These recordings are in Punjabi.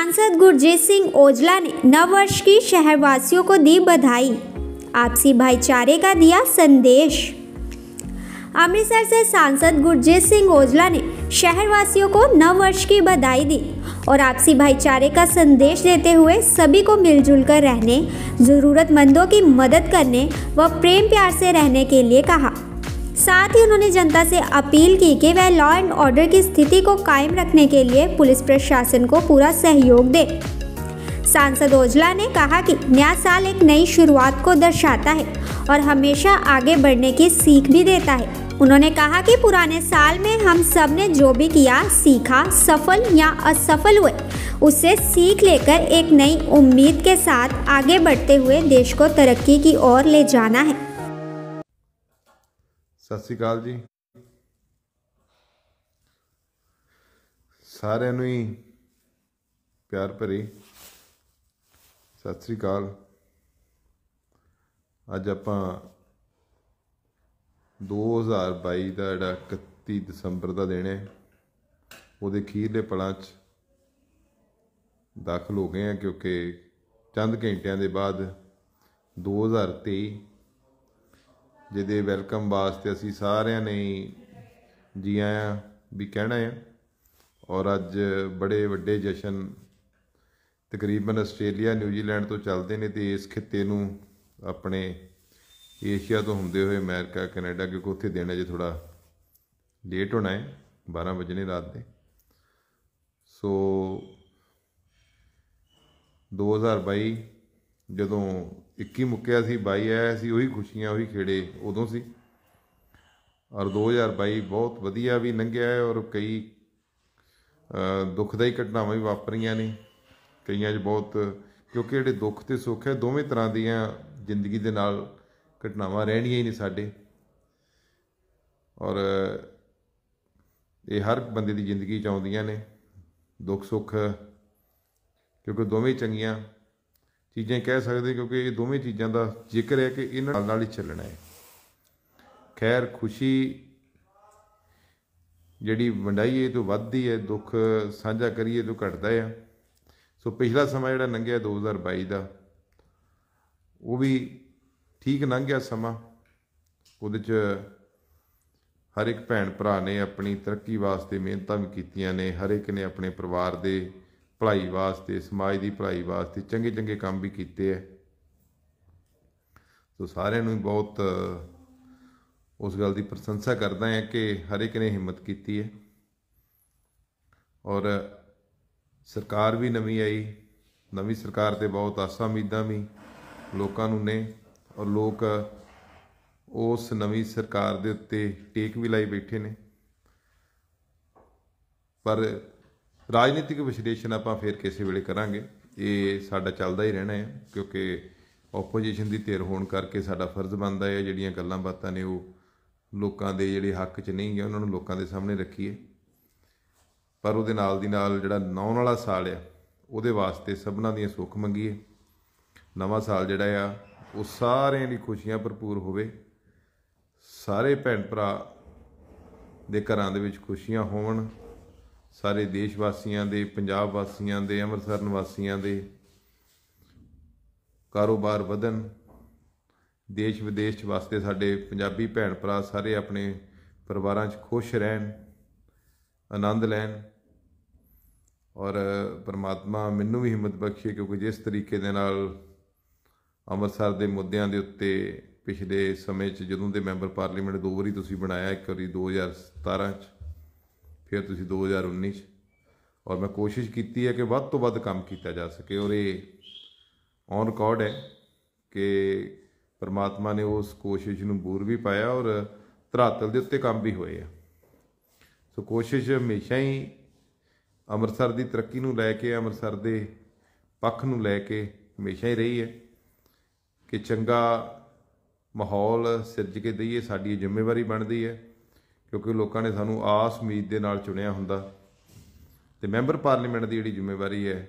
सांसद गुरजीत सिंह ओजला ने नववर्ष की शहरवासियों को दी बधाई। आपसी भाईचारे का दिया संदेश। अमृतसर से सांसद गुरजीत सिंह ओजला ने शहरवासियों को नववर्ष की बधाई दी और आपसी भाईचारे का संदेश देते हुए सभी को मिलजुल कर रहने, ज़रूरतमंदों की मदद करने व प्रेम प्यार से रहने के लिए कहा। साथ ही उन्होंने जनता से अपील की कि वह लॉ एंड ऑर्डर की स्थिति को कायम रखने के लिए पुलिस प्रशासन को पूरा सहयोग दे। सांसद ओजला ने कहा कि नया साल एक नई शुरुआत को दर्शाता है और हमेशा आगे बढ़ने की सीख भी देता है। उन्होंने कहा कि पुराने साल में हम सबने जो भी किया, सीखा, सफल या असफल हुए, उससे सीख लेकर एक नई उम्मीद के साथ आगे बढ़ते हुए देश को तरक्की की ओर ले जाना है। ਸਤਿ ਸ੍ਰੀ ਅਕਾਲ ਜੀ। ਸਾਰਿਆਂ ਨੂੰ ਹੀ ਪਿਆਰ ਭਰੀ ਸਤਿ ਸ੍ਰੀ ਅਕਾਲ। ਅੱਜ ਆਪਾਂ 2022 ਦਾ ਜਿਹੜਾ 31 ਦਸੰਬਰ ਦਾ ਦਿਨ ਹੈ, ਉਹਦੇ ਖੀਰਲੇ ਪਲਾਂ 'ਚ ਦਾਖਲ ਹੋ ਗਏ ਆ ਕਿਉਂਕਿ ਚੰਦ ਘੰਟਿਆਂ ਦੇ ਬਾਅਦ 2023 ਜਿਹਦੇ ਵੈਲਕਮ ਵਾਸਤੇ ਅਸੀਂ ਸਾਰਿਆਂ ਨੇ ਜੀ ਆਇਆਂ ਵੀ ਕਹਿਣਾ ਹੈ। ਔਰ ਅੱਜ ਬੜੇ ਵੱਡੇ ਜਸ਼ਨ ਤਕਰੀਬਨ ਆਸਟ੍ਰੇਲੀਆ, ਨਿਊਜ਼ੀਲੈਂਡ ਤੋਂ ਚੱਲਦੇ ਨੇ ਤੇ ਇਸ ਖਿੱਤੇ ਨੂੰ ਆਪਣੇ ਏਸ਼ੀਆ ਤੋਂ ਹੁੰਦੇ ਹੋਏ ਅਮਰੀਕਾ, ਕੈਨੇਡਾ, ਕਿਉਂਕਿ ਉੱਥੇ ਦਿਨ ਅਜੇ ਥੋੜਾ ਲੇਟ ਹੋਣਾ ਹੈ 12 ਵਜੇ ਰਾਤ ਦੇ। ਸੋ 2022 ਜਦੋਂ 21 ਮੁੱਕਿਆ ਸੀ 22 ਆਇਆ ਸੀ, ਉਹੀ ਖੁਸ਼ੀਆਂ, ਉਹੀ ਖੇੜੇ ਉਦੋਂ ਸੀ। ਔਰ 2022 ਬਹੁਤ ਵਧੀਆ ਵੀ ਲੰਘਿਆ ਹੈ ਔਰ ਕਈ ਦੁਖਦਾਈ ਘਟਨਾਵਾਂ ਵੀ ਵਾਪਰੀਆਂ ਨੇ। ਕਈਆਂ 'ਚ ਬਹੁਤ, ਕਿਉਂਕਿ ਜਿਹੜੇ ਦੁੱਖ ਤੇ ਸੁੱਖ ਹੈ, ਦੋਵੇਂ ਤਰ੍ਹਾਂ ਦੀਆਂ ਜ਼ਿੰਦਗੀ ਦੇ ਨਾਲ ਘਟਨਾਵਾਂ ਰਹਿਣੀਆਂ ਹੀ ਨੇ ਸਾਡੇ। ਔਰ ਇਹ ਹਰ ਬੰਦੇ ਦੀ ਜ਼ਿੰਦਗੀ 'ਚ ਆਉਂਦੀਆਂ ਨੇ। ਦੁੱਖ ਸੁੱਖ ਕਿਉਂਕਿ ਦੋਵੇਂ ਚੰਗੀਆਂ। ਚੀਜ਼ਾਂ ਕਹਿ ਸਕਦੇ ਕਿਉਂਕਿ ਇਹ ਦੋਵੇਂ ਚੀਜ਼ਾਂ ਦਾ ਜ਼ਿਕਰ ਹੈ ਕਿ ਇਹਨਾਂ ਨਾਲ ਨਾਲ ਹੀ ਚੱਲਣਾ ਹੈ। ਖੈਰ, ਖੁਸ਼ੀ ਜਿਹੜੀ ਵੰਡਾਈਏ ਤੋਂ ਵੱਧਦੀ ਹੈ, ਦੁੱਖ ਸਾਂਝਾ ਕਰੀਏ ਤੋਂ ਘਟਦਾ ਆ ਸੋ ਪਿਛਲਾ ਸਮਾਂ ਜਿਹੜਾ ਲੰਘਿਆ 2022 ਦਾ, ਉਹ ਵੀ ਠੀਕ ਲੰਘ ਗਿਆ ਸਮਾਂ। ਉਹਦੇ 'ਚ ਹਰ ਇੱਕ ਭੈਣ ਭਰਾ ਨੇ ਆਪਣੀ ਤਰੱਕੀ ਵਾਸਤੇ ਮਿਹਨਤਾਂ ਵੀ ਕੀਤੀਆਂ ਨੇ, ਹਰ ਇੱਕ ਨੇ ਆਪਣੇ ਪਰਿਵਾਰ ਦੇ ਭਲਾਈ ਵਾਸਤੇ, ਸਮਾਜ ਦੀ ਭਲਾਈ ਵਾਸਤੇ ਚੰਗੇ ਚੰਗੇ ਕੰਮ ਵੀ ਕੀਤੇ ਐ। ਸੋ ਸਾਰਿਆਂ ਨੂੰ ਬਹੁਤ ਉਸ ਗੱਲ ਦੀ ਪ੍ਰਸ਼ੰਸਾ ਕਰਦਾ ਹਾਂ ਕਿ ਹਰ ਇੱਕ ਨੇ ਹਿੰਮਤ ਕੀਤੀ ਹੈ ਔਰ ਸਰਕਾਰ ਵੀ ਨਵੀਂ ਆਈ, ਨਵੀਂ ਸਰਕਾਰ ਤੇ ਬਹੁਤ ਆਸਾਂ ਉਮੀਦਾਂ ਵੀ ਲੋਕਾਂ ਨੂੰ ਨੇ। ਔਰ ਲੋਕ ਉਸ ਨਵੀਂ ਸਰਕਾਰ ਦੇ ਉੱਤੇ ਟੇਕ ਵੀ ਲਾਈ ਬੈਠੇ ਨੇ। ਪਰ ਰਾਜਨੀਤਿਕ ਵਿਸ਼ਲੇਸ਼ਣ ਆਪਾਂ ਫੇਰ ਕਿਸੇ ਵੇਲੇ ਕਰਾਂਗੇ। ਇਹ ਸਾਡਾ ਚੱਲਦਾ ਹੀ ਰਹਿਣਾ ਹੈ, ਕਿਉਂਕਿ ਆਪੋਜੀਸ਼ਨ ਦੀ ਧਿਰ ਹੋਣ ਕਰਕੇ ਸਾਡਾ ਫਰਜ਼ ਬਣਦਾ ਹੈ, ਜਿਹੜੀਆਂ ਗੱਲਾਂ ਬਾਤਾਂ ਨੇ ਉਹ ਲੋਕਾਂ ਦੇ ਜਿਹੜੇ ਹੱਕ 'ਚ ਨਹੀਂ ਗਏ, ਉਹਨਾਂ ਨੂੰ ਲੋਕਾਂ ਦੇ ਸਾਹਮਣੇ ਰੱਖੀਏ। ਪਰ ਉਹਦੇ ਨਾਲ ਦੀ ਨਾਲ ਜਿਹੜਾ ਨੌਨ ਵਾਲਾ ਸਾਲ ਆ, ਉਹਦੇ ਵਾਸਤੇ ਸਭਨਾਂ ਦੀਆਂ ਸੁੱਖ ਮੰਗੀਏ। ਨਵਾਂ ਸਾਲ ਜਿਹੜਾ ਆ, ਉਹ ਸਾਰਿਆਂ ਦੀ ਖੁਸ਼ੀਆਂ ਭਰਪੂਰ ਹੋਵੇ। ਸਾਰੇ ਭੈਣ ਭਰਾ ਦੇ ਘਰਾਂ ਦੇ ਵਿੱਚ ਖੁਸ਼ੀਆਂ ਹੋਵਣ। ਸਾਰੇ ਦੇਸ਼ ਵਾਸੀਆਂ ਦੇ, ਪੰਜਾਬ ਵਾਸੀਆਂ ਦੇ, ਅੰਮ੍ਰਿਤਸਰ ਨਿਵਾਸੀਆਂ ਦੇ ਕਾਰੋਬਾਰ ਵਧਣ। ਦੇਸ਼ ਵਿਦੇਸ਼ ਚ ਵਾਸਤੇ ਸਾਡੇ ਪੰਜਾਬੀ ਭੈਣ ਭਰਾ ਸਾਰੇ ਆਪਣੇ ਪਰਿਵਾਰਾਂ 'ਚ ਖੁਸ਼ ਰਹਿਣ, ਆਨੰਦ ਲੈਣ। ਔਰ ਪਰਮਾਤਮਾ ਮੈਨੂੰ ਵੀ ਹਿੰਮਤ ਬਖਸ਼ੇ ਕਿਉਂਕਿ ਜਿਸ ਤਰੀਕੇ ਦੇ ਨਾਲ ਅੰਮ੍ਰਿਤਸਰ ਦੇ ਮੁੱਦਿਆਂ ਦੇ ਉੱਤੇ ਪਿਛਲੇ ਸਮੇਂ 'ਚ ਜਦੋਂ ਦੇ ਮੈਂਬਰ ਪਾਰਲੀਮੈਂਟ ਦੋ ਵਾਰੀ ਤੁਸੀਂ ਬਣਾਇਆ, ਇੱਕ ਵਾਰੀ 2017 'ਚ ਫਿਰ ਤੁਸੀਂ 2019 'ਚ। ਔਰ ਮੈਂ ਕੋਸ਼ਿਸ਼ ਕੀਤੀ ਹੈ ਕਿ ਵੱਧ ਤੋਂ ਵੱਧ ਕੰਮ ਕੀਤਾ ਜਾ ਸਕੇ। ਔਰ ਇਹ ਔਨ ਰਿਕਾਰਡ ਹੈ ਕਿ ਪਰਮਾਤਮਾ ਨੇ ਉਸ ਕੋਸ਼ਿਸ਼ ਨੂੰ ਬੂਰ ਵੀ ਪਾਇਆ ਔਰ ਧਰਾਤਲ ਦੇ ਉੱਤੇ ਕੰਮ ਵੀ ਹੋਏ ਆ। ਸੋ ਕੋਸ਼ਿਸ਼ ਹਮੇਸ਼ਾ ਹੀ ਅੰਮ੍ਰਿਤਸਰ ਦੀ ਤਰੱਕੀ ਨੂੰ ਲੈ ਕੇ, ਅੰਮ੍ਰਿਤਸਰ ਦੇ ਪੱਖ ਨੂੰ ਲੈ ਕੇ ਹਮੇਸ਼ਾ ਹੀ ਰਹੀ ਹੈ ਕਿ ਚੰਗਾ ਮਾਹੌਲ ਸਿਰਜ ਕੇ ਦਈਏ, ਸਾਡੀ ਜ਼ਿੰਮੇਵਾਰੀ ਬਣਦੀ ਹੈ। ਕਿਉਂਕਿ ਲੋਕਾਂ ਨੇ ਸਾਨੂੰ ਆਸ ਉਮੀਦ ਦੇ ਨਾਲ ਚੁਣਿਆ ਹੁੰਦਾ। ਤੇ ਮੈਂਬਰ ਪਾਰਲੀਮੈਂਟ ਦੀ ਜਿਹੜੀ ਜ਼ਿੰਮੇਵਾਰੀ ਹੈ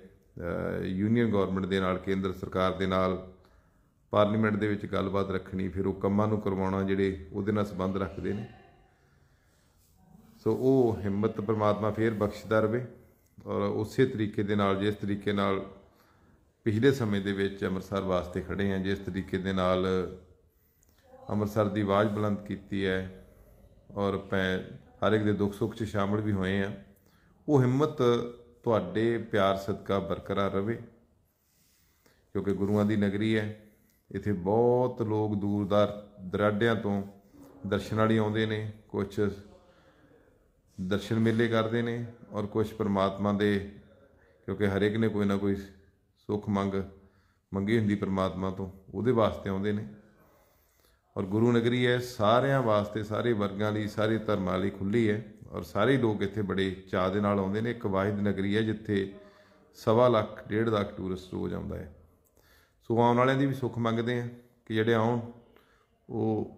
ਯੂਨੀਅਨ ਗਵਰਨਮੈਂਟ ਦੇ ਨਾਲ, ਕੇਂਦਰ ਸਰਕਾਰ ਦੇ ਨਾਲ, ਪਾਰਲੀਮੈਂਟ ਦੇ ਵਿੱਚ ਗੱਲਬਾਤ ਰੱਖਣੀ, ਫਿਰ ਉਹ ਕੰਮਾਂ ਨੂੰ ਕਰਵਾਉਣਾ ਜਿਹੜੇ ਉਹਦੇ ਨਾਲ ਸੰਬੰਧ ਰੱਖਦੇ ਨੇ। ਸੋ ਉਹ ਹਿੰਮਤ ਪ੍ਰਮਾਤਮਾ ਫੇਰ ਬਖਸ਼ਦਾ ਰਵੇ ਔਰ ਉਸੇ ਤਰੀਕੇ ਦੇ ਨਾਲ, ਜਿਸ ਤਰੀਕੇ ਨਾਲ ਪਿਛਲੇ ਸਮੇਂ ਦੇ ਵਿੱਚ ਅੰਮ੍ਰਿਤਸਰ ਵਾਸਤੇ ਖੜੇ ਆ ਜਿਸ ਤਰੀਕੇ ਦੇ ਨਾਲ ਅੰਮ੍ਰਿਤਸਰ ਦੀ ਆਵਾਜ਼ ਬੁਲੰਦ ਕੀਤੀ ਹੈ ਔਰ ਪੈ ਹਰ ਇੱਕ ਦੇ ਦੁੱਖ ਸੁੱਖ 'ਚ ਸ਼ਾਮਲ ਵੀ ਹੋਏ ਆ ਉਹ ਹਿੰਮਤ ਤੁਹਾਡੇ ਪਿਆਰ ਸਦਕਾ ਬਰਕਰਾਰ ਰਵੇ। ਕਿਉਂਕਿ ਗੁਰੂਆਂ ਦੀ ਨਗਰੀ ਹੈ। ਇੱਥੇ ਬਹੁਤ ਲੋਕ ਦੂਰ ਦੂਰਦਾਰ ਦਰਾਡਿਆਂ ਤੋਂ ਦਰਸ਼ਨਾਂ ਲਈ ਆਉਂਦੇ ਨੇ। ਕੁਝ ਦਰਸ਼ਨ ਮੇਲੇ ਕਰਦੇ ਨੇ ਔਰ ਕੁਝ ਪਰਮਾਤਮਾ ਦੇ, ਕਿਉਂਕਿ ਹਰੇਕ ਨੇ ਕੋਈ ਨਾ ਕੋਈ ਸੁੱਖ ਮੰਗ ਮੰਗੀ ਹੁੰਦੀ ਪਰਮਾਤਮਾ ਤੋਂ, ਉਹਦੇ ਵਾਸਤੇ ਆਉਂਦੇ ਨੇ। ਔਰ ਗੁਰੂ ਨਗਰੀ ਹੈ, ਸਾਰਿਆਂ ਵਾਸਤੇ, ਸਾਰੇ ਵਰਗਾਂ ਲਈ, ਸਾਰੇ ਧਰਮਾਂ ਲਈ ਖੁੱਲੀ ਹੈ। ਔਰ ਸਾਰੇ ਲੋਕ ਇੱਥੇ ਬੜੇ ਚਾਅ ਦੇ ਨਾਲ ਆਉਂਦੇ ਨੇ। ਇੱਕ ਵਾਹਿਦ ਨਗਰੀ ਹੈ ਜਿੱਥੇ ਸਵਾ ਲੱਖ, ਡੇਢ ਲੱਖ ਟੂਰਿਸਟ ਰੋਜ਼ ਆਉਂਦਾ ਹੈ। ਸੋ ਆਉਣ ਵਾਲਿਆਂ ਦੀ ਵੀ ਸੁੱਖ ਮੰਗਦੇ ਆ ਕਿ ਜਿਹੜੇ ਆਉਣ, ਉਹ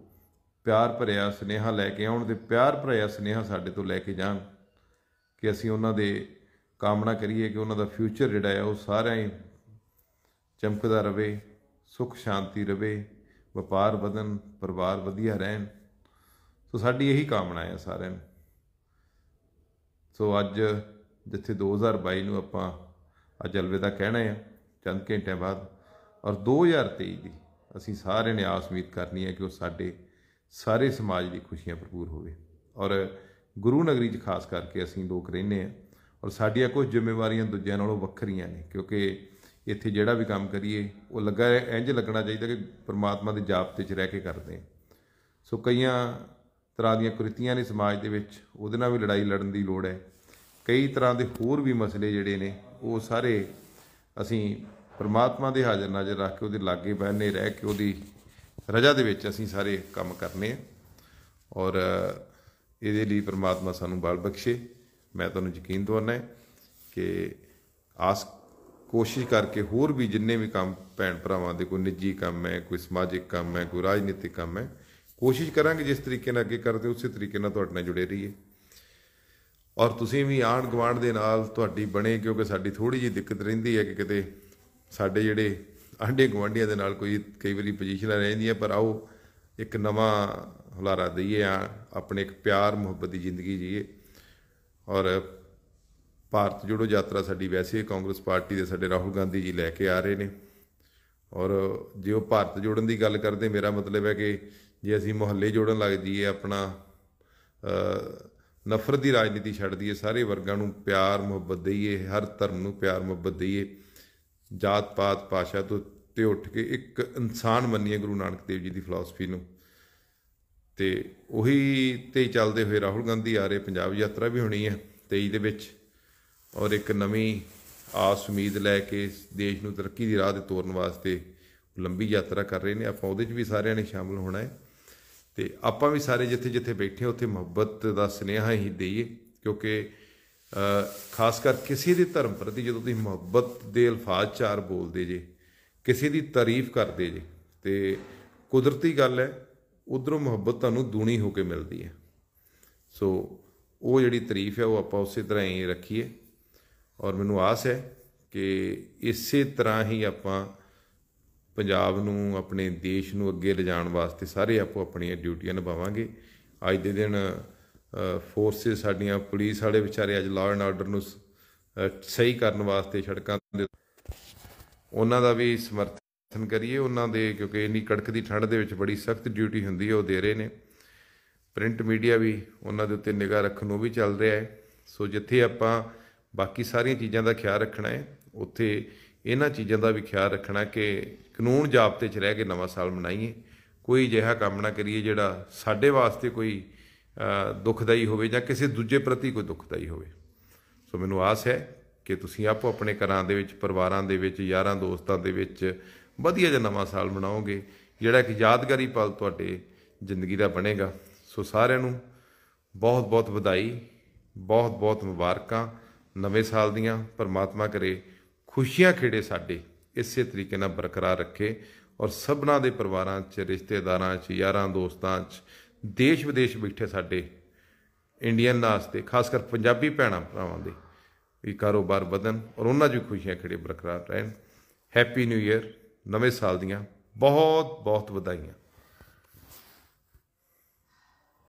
ਪਿਆਰ ਭਰਿਆ ਸੁਨੇਹਾ ਲੈ ਕੇ ਆਉਣ ਤੇ ਪਿਆਰ ਭਰਿਆ ਸੁਨੇਹਾ ਸਾਡੇ ਤੋਂ ਲੈ ਕੇ ਜਾਣ ਕਿ ਅਸੀਂ ਉਹਨਾਂ ਦੇ ਕਾਮਨਾ ਕਰੀਏ ਕਿ ਉਹਨਾਂ ਦਾ ਫਿਊਚਰ ਜਿਹੜਾ ਹੈ, ਉਹ ਸਾਰਿਆਂ ਹੀ ਚਮਕਦਾ ਰਵੇ ਸੁੱਖ ਸ਼ਾਂਤੀ ਰਵੇ ਵਪਾਰ ਵਧਨ ਪਰਿਵਾਰ ਵਧੀਆ ਰਹਿਣ। ਸੋ ਸਾਡੀ ਇਹੀ ਕਾਮਨਾ ਹੈ ਸਾਰਿਆਂ ਨੂੰ। ਸੋ ਅੱਜ ਜਿੱਥੇ 2022 ਨੂੰ ਆਪਾਂ ਅੱਜ ਅਲਵਿਦਾ ਕਹਿਣਾ ਹੈ, ਚੰਦ ਘੰਟਿਆਂ ਬਾਅਦ, ਔਰ 2023 ਦੀ ਅਸੀਂ ਸਾਰਿਆਂ ਨੇ ਆਸ ਉਮੀਦ ਕਰਨੀ ਹੈ ਕਿ ਉਹ ਸਾਡੇ ਸਾਰੇ ਸਮਾਜ ਦੀ ਖੁਸ਼ੀਆਂ ਭਰਪੂਰ ਹੋਵੇ। ਔਰ ਗੁਰੂ ਨਗਰੀ 'ਚ ਖਾਸ ਕਰਕੇ ਅਸੀਂ ਲੋਕ ਰਹਿੰਦੇ ਆ ਔਰ ਸਾਡੀਆਂ ਕੁਝ ਜ਼ਿੰਮੇਵਾਰੀਆਂ ਦੂਜਿਆਂ ਨਾਲੋਂ ਵੱਖਰੀਆਂ ਨੇ, ਕਿਉਂਕਿ ਇੱਥੇ ਜਿਹੜਾ ਵੀ ਕੰਮ ਕਰੀਏ, ਉਹ ਲੱਗਾ ਇੰਜ ਲੱਗਣਾ ਚਾਹੀਦਾ ਕਿ ਪ੍ਰਮਾਤਮਾ ਦੇ ਜਾਪਤੇ 'ਚ ਰਹਿ ਕੇ ਕਰਦੇ ਹਾਂ। ਸੋ ਕਈਆਂ ਤਰ੍ਹਾਂ ਦੀਆਂ ਕੁਰੀਤੀਆਂ ਨੇ ਸਮਾਜ ਦੇ ਵਿੱਚ, ਉਹਦੇ ਨਾਲ ਵੀ ਲੜਾਈ ਲੜਨ ਦੀ ਲੋੜ ਹੈ। ਕਈ ਤਰ੍ਹਾਂ ਦੇ ਹੋਰ ਵੀ ਮਸਲੇ ਜਿਹੜੇ ਨੇ, ਉਹ ਸਾਰੇ ਅਸੀਂ ਪਰਮਾਤਮਾ ਦੇ ਹਾਜ਼ਰ ਨਾਜ਼ਰ ਰੱਖ ਕੇ ਉਹਦੇ ਲਾਗੇ ਬਹਿਨੇ ਰਹਿ ਕੇ ਉਹਦੀ ਰਜਾ ਦੇ ਵਿੱਚ ਅਸੀਂ ਸਾਰੇ ਕੰਮ ਕਰਨੇ ਆ ਔਰ ਇਹਦੇ ਲਈ ਪਰਮਾਤਮਾ ਸਾਨੂੰ ਬਲ ਬਖਸ਼ੇ। ਮੈਂ ਤੁਹਾਨੂੰ ਯਕੀਨ ਦਵਾਨਾ ਹੈ ਕਿ ਆਸ ਕੋਸ਼ਿਸ਼ ਕਰਕੇ ਹੋਰ ਵੀ ਜਿੰਨੇ ਵੀ ਕੰਮ ਭੈਣ ਭਰਾਵਾਂ ਦੇ ਕੋਈ ਨਿੱਜੀ ਕੰਮ ਹੈ, ਕੋਈ ਸਮਾਜਿਕ ਕੰਮ ਹੈ, ਕੋਈ ਰਾਜਨੀਤਿਕ ਕੰਮ ਹੈ, ਕੋਸ਼ਿਸ਼ ਕਰਾਂਗੇ ਜਿਸ ਤਰੀਕੇ ਨਾਲ ਅੱਗੇ ਕਰਦੇ, ਉਸੇ ਤਰੀਕੇ ਨਾਲ ਤੁਹਾਡੇ ਨਾਲ ਜੁੜੇ ਰਹੀਏ। ਔਰ ਤੁਸੀਂ ਵੀ ਆਂਢ ਗੁਆਂਢ ਦੇ ਨਾਲ ਤੁਹਾਡੀ ਬਣੇ, ਕਿਉਂਕਿ ਸਾਡੀ ਥੋੜੀ ਜਿਹੀ ਦਿੱਕਤ ਰਹਿੰਦੀ ਹੈ ਕਿ ਕਿਤੇ ਸਾਡੇ ਜਿਹੜੇ ਆਂਢੇ ਗੁਆਂਢੀਆਂ ਦੇ ਨਾਲ ਕੋਈ ਕਈ ਵਾਰੀ ਪੋਜੀਸ਼ਨਾਂ ਰਹਿੰਦੀਆਂ, ਪਰ ਆਓ ਇੱਕ ਨਵਾਂ ਹੁਲਾਰਾ ਦਈਏ, ਆ ਆਪਣੇ ਇੱਕ ਪਿਆਰ ਮੁਹੱਬਤ ਦੀ ਜ਼ਿੰਦਗੀ ਜੀਏ। ਔਰ ਭਾਰਤ ਜੋੜੋ ਯਾਤਰਾ ਸਾਡੀ ਵੈਸੇ ਕਾਂਗਰਸ ਪਾਰਟੀ ਦੇ ਸਾਡੇ ਰਾਹੁਲ ਗਾਂਧੀ ਜੀ ਲੈ ਕੇ ਆ ਰਹੇ ਨੇ। ਔਰ ਜੇ ਉਹ ਭਾਰਤ ਜੋੜਨ ਦੀ ਗੱਲ ਕਰਦੇ, ਮੇਰਾ ਮਤਲਬ ਹੈ ਕਿ ਜੇ ਅਸੀਂ ਮੁਹੱਲੇ ਜੋੜਨ ਲੱਗ ਜਾਈਏ, ਆਪਣਾ ਨਫ਼ਰਤ ਦੀ ਰਾਜਨੀਤੀ ਛੱਡ ਦਈਏ, ਸਾਰੇ ਵਰਗਾਂ ਨੂੰ ਪਿਆਰ, ਮੁਹੱਬਤ ਦਈਏ, ਹਰ ਧਰਮ ਨੂੰ ਪਿਆਰ, ਮੁਹੱਬਤ ਦਈਏ, ਜਾਤ ਪਾਤ, ਭਾਸ਼ਾ ਤੋਂ ਤੇ ਉੱਠ ਕੇ ਇੱਕ ਇਨਸਾਨ ਮੰਨੀਏ ਗੁਰੂ ਨਾਨਕ ਦੇਵ ਜੀ ਦੀ ਫਿਲਾਸਫੀ ਨੂੰ। ਤੇ ਉਹੀ ਤੇ ਚੱਲਦੇ ਹੋਏ ਰਾਹੁਲ ਗਾਂਧੀ ਆ ਰਹੇ, ਪੰਜਾਬ ਯਾਤਰਾ ਵੀ ਹੋਣੀ ਹੈ 23 ਦੇ ਵਿੱਚ। ਔਰ ਇੱਕ ਨਵੀਂ ਆਸ, ਉਮੀਦ ਲੈ ਕੇ ਦੇਸ਼ ਨੂੰ ਤਰੱਕੀ ਦੀ ਰਾਹ ਤੇ ਤੋਰਨ ਵਾਸਤੇ ਲੰਬੀ ਯਾਤਰਾ ਕਰ ਰਹੇ ਨੇ। ਆਪਾਂ ਉਹਦੇ 'ਚ ਵੀ ਸਾਰਿਆਂ ਨੇ ਸ਼ਾਮਲ ਹੋਣਾ ਹੈ। ਤੇ ਆਪਾਂ ਵੀ ਸਾਰੇ ਜਿੱਥੇ ਜਿੱਥੇ ਬੈਠੇ ਉੱਥੇ ਮੁਹੱਬਤ ਦਾ ਸੁਨੇਹਾ ਹੀ ਦਈਏ, ਕਿਉਂਕਿ ਖਾਸ ਕਰ ਕਿਸੇ ਦੇ ਧਰਮ ਪ੍ਰਤੀ ਜਦੋਂ ਤੁਸੀਂ ਮੁਹੱਬਤ ਦੇ ਅਲਫਾਜ਼ ਚਾਰ ਬੋਲਦੇ ਜੇ, ਕਿਸੇ ਦੀ ਤਾਰੀਫ ਕਰਦੇ ਜੇ, ਤੇ ਕੁਦਰਤੀ ਗੱਲ ਹੈ, ਉਧਰੋਂ ਮੁਹੱਬਤ ਤੁਹਾਨੂੰ ਦੂਣੀ ਹੋ ਕੇ ਮਿਲਦੀ ਹੈ। ਸੋ, ਉਹ ਜਿਹੜੀ ਤਾਰੀਫ ਹੈ, ਉਹ ਆਪਾਂ ਉਸੇ ਤਰ੍ਹਾਂ ਹੀ ਰੱਖੀਏ। ਔਰ ਮੈਨੂੰ ਆਸ ਹੈ ਕਿ ਇਸੇ ਤਰ੍ਹਾਂ ਹੀ ਆਪਾਂ ਪੰਜਾਬ ਨੂੰ, ਆਪਣੇ ਦੇਸ਼ ਨੂੰ ਅੱਗੇ ਲਿਜਾਣ ਵਾਸਤੇ ਸਾਰੇ ਆਪੋ ਆਪਣੀਆਂ ਡਿਊਟੀਆਂ ਨਿਭਾਵਾਂਗੇ। ਅੱਜ ਦੇ ਦਿਨ ਫੋਰਸਿਸ ਸਾਡੀਆਂ ਪੁਲਿਸ ਵਾਲੇ ਵਿਚਾਰੇ ਅੱਜ ਲਾਅ ਐਂਡ ਆਰਡਰ ਨੂੰ ਸਹੀ ਕਰਨ ਵਾਸਤੇ ਸੜਕਾਂ ਦੇ ਉਹਨਾਂ ਦਾ ਵੀ ਸਮਰਥਨ ਕਰੀਏ। ਉਹਨਾਂ ਦੇ, ਕਿਉਂਕਿ ਇੰਨੀ ਕੜਕਦੀ ਠੰਡ ਦੇ ਵਿੱਚ ਬੜੀ ਸਖਤ ਡਿਊਟੀ ਹੁੰਦੀ ਹੈ, ਉਹ ਦੇ ਰਹੇ ਨੇ। ਪ੍ਰਿੰਟ ਮੀਡੀਆ ਵੀ ਉਹਨਾਂ ਦੇ ਉੱਤੇ ਨਿਗਾਹ ਰੱਖਣ ਨੂੰ ਵੀ ਚੱਲ ਰਿਹਾ ਹੈ। ਸੋ ਜਿੱਥੇ ਆਪਾਂ ਬਾਕੀ ਸਾਰੀਆਂ ਚੀਜ਼ਾਂ ਦਾ ਖਿਆਲ ਰੱਖਣਾ ਹੈ। ਉੱਥੇ ਇਹਨਾਂ ਚੀਜ਼ਾਂ ਦਾ ਵੀ ਖਿਆਲ ਰੱਖਣਾ ਕਿ ਕਾਨੂੰਨ ਜਾਬਤੇ 'ਚ ਰਹਿ ਕੇ ਨਵਾਂ ਸਾਲ ਮਨਾਈਏ। ਕੋਈ ਅਜਿਹਾ ਕੰਮ ਨਾ ਕਰੀਏ ਜਿਹੜਾ ਸਾਡੇ ਵਾਸਤੇ ਕੋਈ ਦੁਖਦਾਈ ਹੋਵੇ ਜਾਂ ਕਿਸੇ ਦੂਜੇ ਪ੍ਰਤੀ ਕੋਈ ਦੁਖਦਾਈ ਹੋਵੇ। ਸੋ ਮੈਨੂੰ ਆਸ ਹੈ ਕਿ ਤੁਸੀਂ ਆਪੋ ਆਪਣੇ ਘਰਾਂ ਦੇ ਵਿੱਚ, ਪਰਿਵਾਰਾਂ ਦੇ ਵਿੱਚ, ਯਾਰਾਂ ਦੋਸਤਾਂ ਦੇ ਵਿੱਚ ਵਧੀਆ ਜਿਹਾ ਨਵਾਂ ਸਾਲ ਮਨਾਓਗੇ, ਜਿਹੜਾ ਇੱਕ ਯਾਦਗਾਰੀ ਪਲ ਤੁਹਾਡੇ ਜ਼ਿੰਦਗੀ ਦਾ ਬਣੇਗਾ। ਸੋ ਸਾਰਿਆਂ ਨੂੰ ਬਹੁਤ ਬਹੁਤ ਵਧਾਈ ਬਹੁਤ ਬਹੁਤ ਮੁਬਾਰਕਾਂ। ਨਵੇਂ ਸਾਲ ਦੀਆਂ ਪਰਮਾਤਮਾ ਕਰੇ, ਖੁਸ਼ੀਆਂ ਖੇੜੇ ਸਾਡੇ, ਇਸੇ ਤਰੀਕੇ ਨਾਲ ਬਰਕਰਾਰ ਰੱਖੇ ਔਰ ਸਭਨਾ ਦੇ ਪਰਿਵਾਰਾਂ 'ਚ, ਰਿਸ਼ਤੇਦਾਰਾਂ 'ਚ, ਯਾਰਾਂ ਦੋਸਤਾਂ 'ਚ, ਦੇਸ਼ ਵਿਦੇਸ਼ ਬੈਠੇ ਸਾਡੇ, ਇੰਡੀਅਨ ਵਾਸਤੇ ਖਾਸ ਕਰ ਪੰਜਾਬੀ ਭੈਣਾਂ ਭਰਾਵਾਂ ਦੇ ਵੀ ਕਾਰੋਬਾਰ ਵਧਣ ਔਰ ਉਹਨਾਂ 'ਚ ਵੀ ਖੁਸ਼ੀਆਂ ਖੇੜੇ ਬਰਕਰਾਰ ਰਹਿਣ। ਹੈਪੀ ਨਿਊ ਇਅਰ ਨਵੇਂ ਸਾਲ ਦੀਆਂ ਬਹੁਤ ਬਹੁਤ ਵਧਾਈਆਂ।